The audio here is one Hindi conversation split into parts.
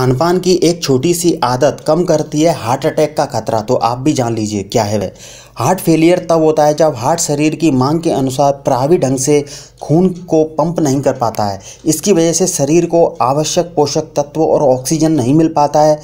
खान पान की एक छोटी सी आदत कम करती है हार्ट अटैक का खतरा तो आप भी जान लीजिए क्या है वह। हार्ट फेलियर तब होता है जब हार्ट शरीर की मांग के अनुसार प्रभावी ढंग से खून को पंप नहीं कर पाता है। इसकी वजह से शरीर को आवश्यक पोषक तत्व और ऑक्सीजन नहीं मिल पाता है।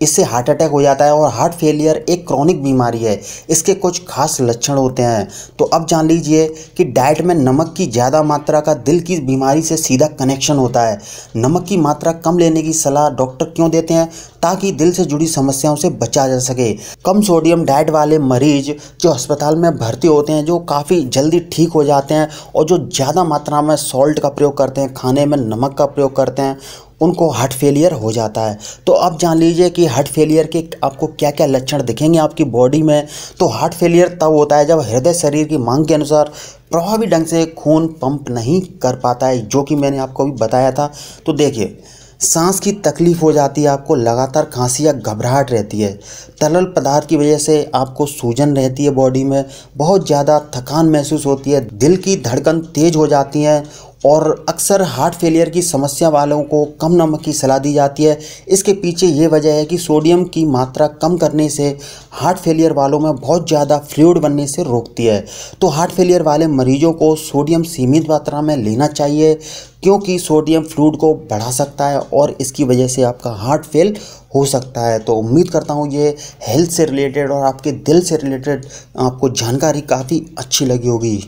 इससे हार्ट अटैक हो जाता है और हार्ट फेलियर एक क्रॉनिक बीमारी है। इसके कुछ खास लक्षण होते हैं। तो अब जान लीजिए कि डाइट में नमक की ज़्यादा मात्रा का दिल की बीमारी से सीधा कनेक्शन होता है। नमक की मात्रा कम लेने की सलाह डॉक्टर क्यों देते हैं? ताकि दिल से जुड़ी समस्याओं से बचा जा सके। कम सोडियम डाइट वाले मरीज़ जो अस्पताल में भर्ती होते हैं, जो काफ़ी जल्दी ठीक हो जाते हैं और जो ज़्यादा मात्रा में सॉल्ट का प्रयोग करते हैं, खाने में नमक का प्रयोग करते हैं उनको हार्ट फेलियर हो जाता है। तो आप जान लीजिए कि हार्ट फेलियर के आपको क्या क्या लक्षण दिखेंगे आपकी बॉडी में। तो हार्ट फेलियर तब होता है जब हृदय शरीर की मांग के अनुसार प्रभावी ढंग से खून पंप नहीं कर पाता है, जो कि मैंने आपको अभी बताया था। तो देखिए, सांस की तकलीफ़ हो जाती है, आपको लगातार खांसी या घबराहट रहती है। तरल पदार्थ की वजह से आपको सूजन रहती है बॉडी में। बहुत ज़्यादा थकान महसूस होती है, दिल की धड़कन तेज़ हो जाती है और अक्सर हार्ट फेलियर की समस्या वालों को कम नमक की सलाह दी जाती है। इसके पीछे ये वजह है कि सोडियम की मात्रा कम करने से हार्ट फेलियर वालों में बहुत ज़्यादा फ्लूड बनने से रोकती है। तो हार्ट फेलियर वाले मरीजों को सोडियम सीमित मात्रा में लेना चाहिए, क्योंकि सोडियम फ्लूड को बढ़ा सकता है और इसकी वजह से आपका हार्ट फेल हो सकता है। तो उम्मीद करता हूँ ये हेल्थ से रिलेटेड और आपके दिल से रिलेटेड आपको जानकारी काफ़ी अच्छी लगी होगी।